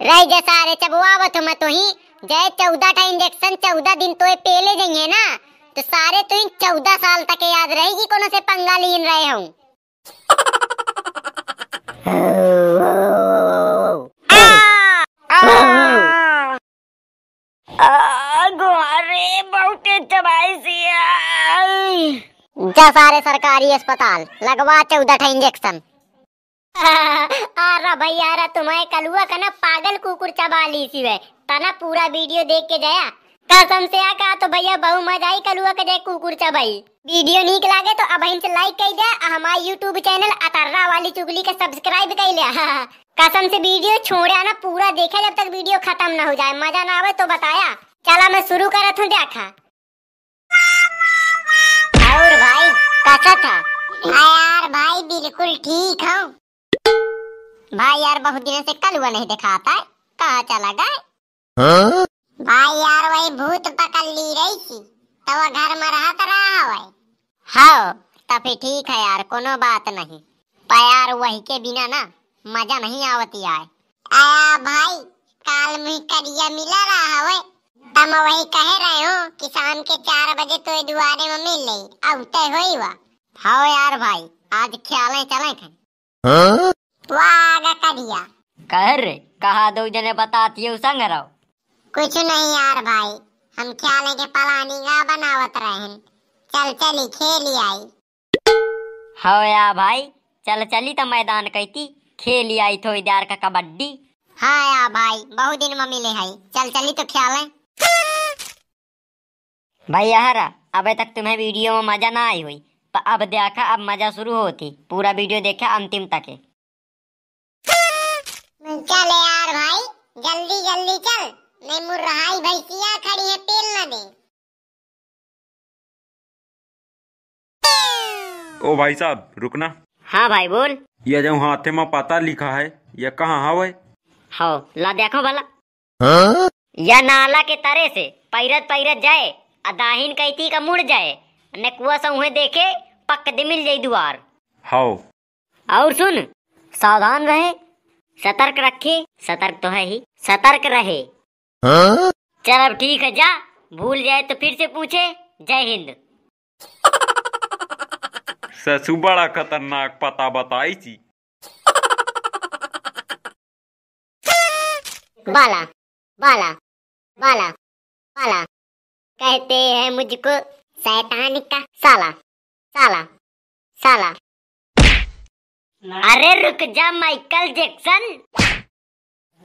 रह जा सारे चबुआवत मैं तो ही जय चौदह टा इंजेक्शन चौदह दिन तो पेले जाइए ना तो सारे तो इन चौदह साल तक याद रहेगी कोनो से पंगा लीन रहे हूँ जा सारे सरकारी अस्पताल लगवा चौदह इंजेक्शन अरे भैया अरे तुम्हें कलुआ का ना पागल कुकुर चबा ली सी वे तना पूरा वीडियो देख के जाया। कसम से आका तो भैया बहु मज़ा आई कलुआ के देख कुकुर चबाई। वीडियो नीक लागे तो अब से लाइक कर दे हमारे यूट्यूब चैनल अतर्रा वाली चुगली का सब्सक्राइब कर ले कसम से वीडियो छोड़े ना, पूरा देखा जब तक वीडियो खत्म ना हो जाए। मज़ा ना आवे तो बताया। चला मैं शुरू करत हूँ देखा। और भाई, कैसा था? हाँ यार भाई, बिल्कुल ठीक हूँ। भाई यार बहुत दिनों से कल हुआ नहीं दिखाता है। कहाँ चला गए भाई यार वही भूत पकड़ ली रही थी। तो वो घर में रहा तो रहा हुआ हाँ तभी ठीक है यार कोनो बात नहीं। पर यार वही के बिना ना मज़ा नहीं आवती आए। आया भाई काल में करिया मिला रहा हुए तम वही कह रहे हो कि शाम के चार बजे तो दुआरे में मिल ली अब तय हुई हुआ हाँ यार भाई आज ख्याल चले थे वागा कह रे कहा दो जने बताती हो संग रहो। कुछ नहीं यार भाई हम ख्याल के पलानी का बनावत रहन चल चली खेली आई। हो या भाई चल चली तो मैदान कहती खेली आई थोड़ी देर का कबड्डी। हाँ यार भाई बहुत दिन में मिले है। चल चली तो ख्याल है। भैया हरा अबे तक तुम्हें वीडियो में मज़ा ना आई हुई पर अब देखा अब मज़ा शुरू होती। पूरा वीडियो देखा अंतिम तक। है चल यार भाई जल्दी जल्दी चल। नहीं मुर्राई भैंसिया खड़ी है पेल न दे। ओ भाई साहब रुकना। हाँ भाई बोल। ये जो हाथे में पता लिखा है ये कहाँ हवे हो ला देखो भला। हाँ? या नाला के तरे से पैरत पैरत जाए आ दाहिन कैती का मुड़ जाए। ने कुआ सऊहे देखे पक दे मिल जाई दुआर। हाओ। और सुन सावधान रहे सतर्क रखे सतर्क तो है ही सतर्क रहे। चल अब ठीक है जा। भूल जाए तो फिर से पूछे। जय हिंद। ससु बड़ा खतरनाक पता बताई थी। बाला बाला बाला बाला। कहते हैं मुझको शैतान का साला साला साला। अरे रुक जा माइकल जैक्सन।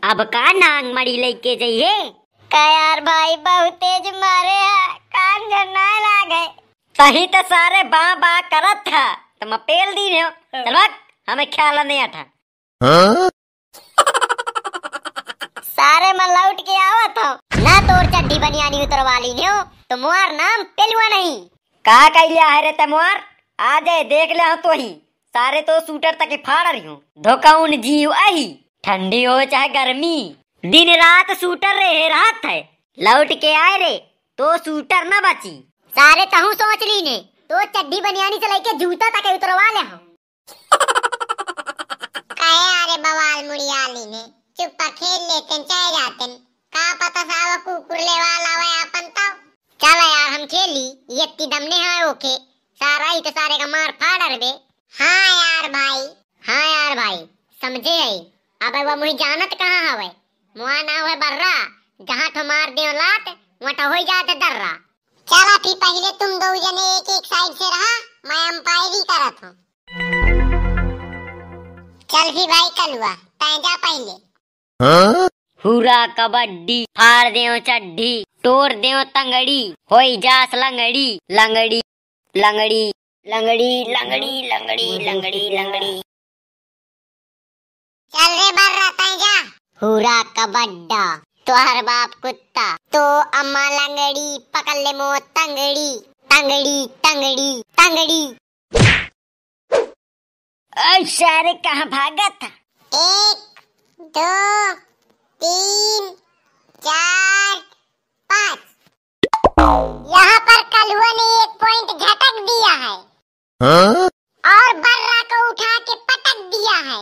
अब का नांग मड़ी लेके जाइए का यार भाई बहुत तेज मारे है कान झरना लागे। सही तो सारे बा बा करत था तुम पेल दी हो। चल भाग हमें ख्याल नहीं आता सारे में लौट के आवत हो ना तोर चड्डी बनियानी उतरवा ली ने हो तो नाम पेलुआ नहीं। का कैलिया है रे तमुआर आ जाए देख ले तो ही। सारे तो सूटर तक फाड़ रही हूँ धोकाउन जीव आई ठंडी हो चाहे गर्मी दिन रात सूटर रहे रात है लौट के आए रे तो सूटर न बची सारे तहु सोच ली ने तो चड्डी बनियानी से लेके जूता तक उतरवा ले हो कहे अरे बवाल मुड़ियाली ने चुप्पा खेल लेते चाहे जाते का पता सावा कुकुर ले वाला वे अपन तो चल यार हम खेली ये दमने है ओके सारा ही तो सारे का मार फाड़ बे हाँ यार भाई। हाँ यार भाई समझे है। अब वो मुझे जानत कहाँ हवे? मुआ ना हुए बर्रा जहाँ तो मार दे लात वहाँ तो हो जाते दर्रा। चला फिर पहले तुम दो जने एक एक साइड से रहा मैं अंपायरी करत हूँ। चल फिर भाई कलुआ तय जा पहले। हुरा कबड्डी फाड़ देओ चड्डी तोड़ देओ तंगड़ी होई जास लंगड़ी लंगड़ी लंगड़ी। लंगड़ी लंगड़ी लंगड़ी लंगड़ी लंगड़ी। चल रे बर्रा तय जा। हुरा कबड्डा तोहर बाप कुत्ता तो अम्मा लंगड़ी पकड़ ले मो तंगड़ी। तंगड़ी तंगड़ी तंगड़ी। ऐ सारे कहाँ भागा था? एक दो तीन चार पाँच। यहाँ पर कलुआ ने एक पॉइंट झटक दिया है। और बर्रा को उठा के पटक दिया है।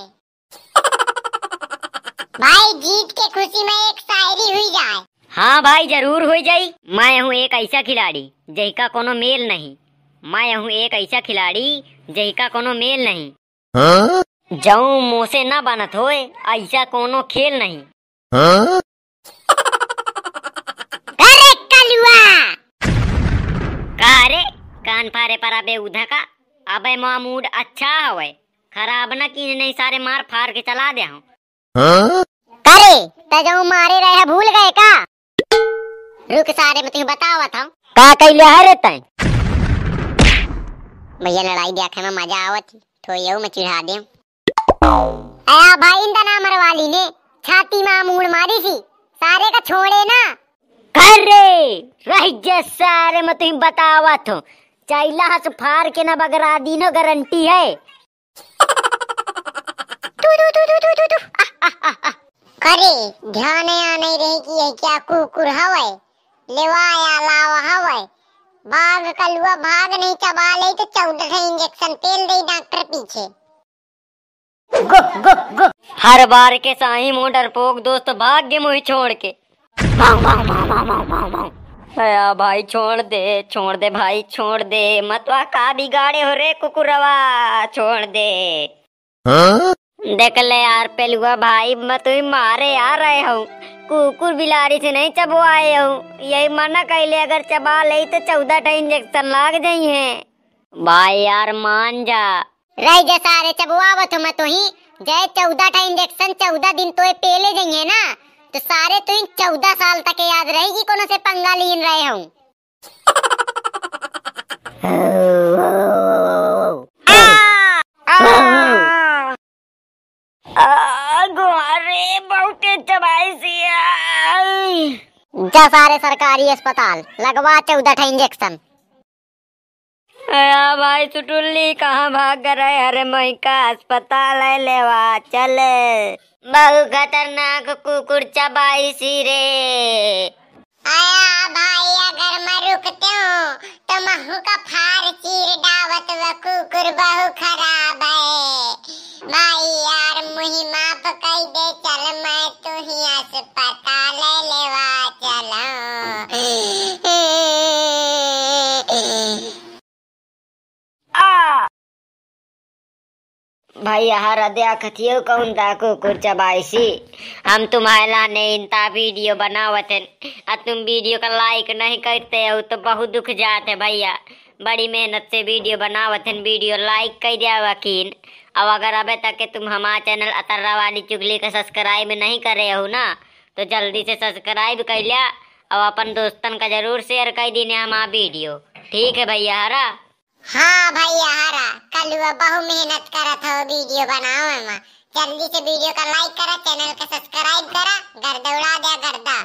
भाई जीत के खुशी में एक शायरी हुई जाए। हाँ भाई ज़रूर हो जाई। मैं हूँ एक ऐसा खिलाड़ी जहिका कोनो मेल नहीं। मैं हूँ एक ऐसा खिलाड़ी जहिका कोनो मेल नहीं। जाऊँ मुँह से न बनत हो ऐसा कोनो खेल नहीं। अरे कलुआ। का रे? कान फारे पर अबे उधा का? अबे मोआ मूड अच्छा हवे खराब न की नहीं सारे मार फाड़ के चला दे हूँ। करे तजऊ मारे रहे भूल गए का? रुक सारे में तुम्हें बतावत हूँ। का कैले है रे तैं? भैया लड़ाई देखे में मज़ा आवत। थोड़ियो में चिढ़ा दे आया भाई इंदा ना मरवाली ने छाती में मूड़ मारी सी सारे का छोड़े ना। कर रे रह जे सारे में तुम बतावा हो। चाइला हस फाड़ के न बगरा दीनो गारंटी है। तू तू तू तू तू तू। करे ध्यान आ नहीं रही कि ये क्या कुकुर हवे लेवाया लावा हवे बाघ कलुआ भाग नहीं चबा ले तो चौदह इंजेक्शन तेल दे डॉक्टर पीछे। गो गो गो हर बार के साही मुँह डरपोक दोस्त भाग्य मुही छोड़ के। माऊ, माऊ, माऊ, माऊ, माऊ, माऊ, अया भाई छोड़ दे छोड़ दे भाई छोड़ दे। मतवा का बिगाड़े हो रे कुकुरवा छोड़ दे। हाँ? देख ले यार पेलुआ भाई मैं तुम्हें मारे आ रहे हूँ। कुकुर बिलाड़ी से नहीं चबो आए हूँ। यही मना कैले अगर चबा ले तो चौदह टा इंजेक्शन लाग जाई है। भाई यार मान जा। रह जा सारे चबुआवत मैं तो ही। जय चौदह टा इंजेक्शन चौदह दिन तो पेले जाइए ना। तो सारे तो चौदह साल तक याद रहेगी कोनो से पंगा लीन रहे हूँ। जा सारे सरकारी अस्पताल, लगवा चौदह इंजेक्शन। भाई, सुटुल्ली कहाँ भाग रहे? अरे मई का अस्पताल है, लेवा, चले। बहु खतरनाक कुकुर चबाई सी रे आया भाई अगर मैं रुकते हूँ तो महू का फार चीर डावत व कुकुर बहु खराब है। भाई यार मुही माफ़ कर दे भाई हर अध्या खतियो कौन ता कुकुर चबाई सी हम तुम्हारे लाने इनता वीडियो बनावत। और तुम वीडियो का लाइक नहीं करते हो तो बहुत दुख जाते भैया। बड़ी मेहनत से वीडियो बनावत हैं वीडियो लाइक कर दिया वकील अब अगर अबे तक के तुम हमारा चैनल अतर्रा वाली चुगली का सब्सक्राइब नहीं करे हो ना तो जल्दी से सब्सक्राइब कर लिया। और अपन दोस्तन का ज़रूर शेयर कर दीने हमारा वीडियो। ठीक है भैया, हरा? हाँ भाई हरा कल हुआ बहु मेहनत करत हो वीडियो बनावे में। जल्दी से वीडियो का लाइक करा, चैनल का सब्सक्राइब करा, गर्दा उड़ा दिया गर्दा।